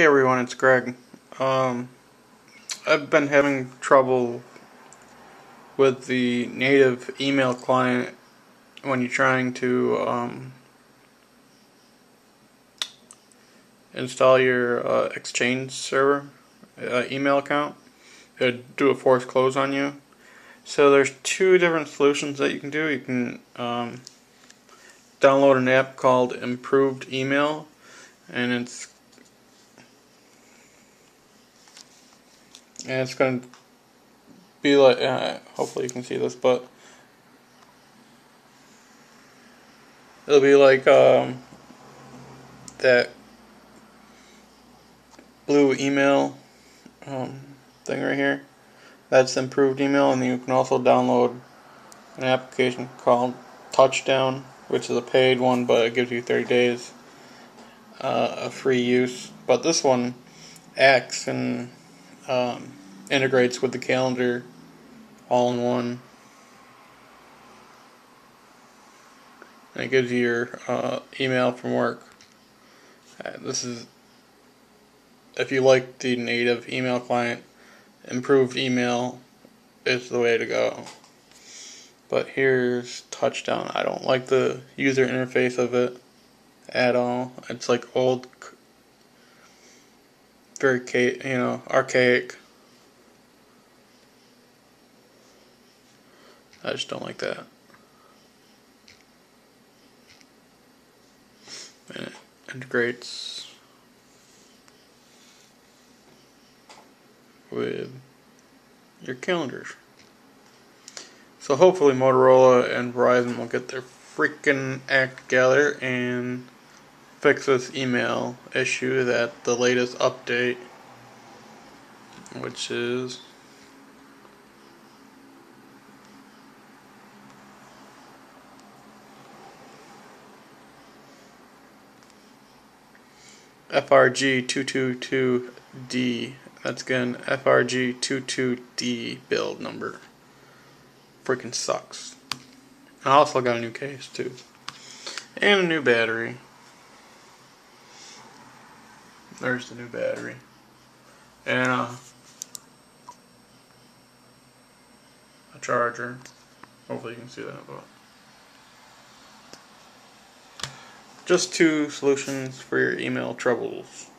Hey everyone, it's Greg. Um, I've been having trouble with the native email client when you're trying to um, install your uh, Exchange server uh, email account. It'd do a force close on you. So there's two different solutions that you can do. You can um, download an app called Improved Email, and it's and it's going to be like uh, hopefully you can see this but it'll be like um, that blue email um, thing right here. That's improved email and you can also download an application called touchdown which is a paid one but it gives you 30 days uh, of free use. But this one acts and um, integrates with the calendar all in one. And it gives you your uh, email from work. Uh, this is, if you like the native email client, improved email is the way to go. But here's Touchdown. I don't like the user interface of it at all. It's like old, very, you know, archaic. I just don't like that. And it integrates with your calendars. So hopefully Motorola and Verizon will get their freaking act together and fix this email issue that the latest update which is FRG222D. That's again FRG22D build number. Freaking sucks. I also got a new case too. And a new battery. There's the new battery. And uh, a charger. Hopefully you can see that. But just two solutions for your email troubles.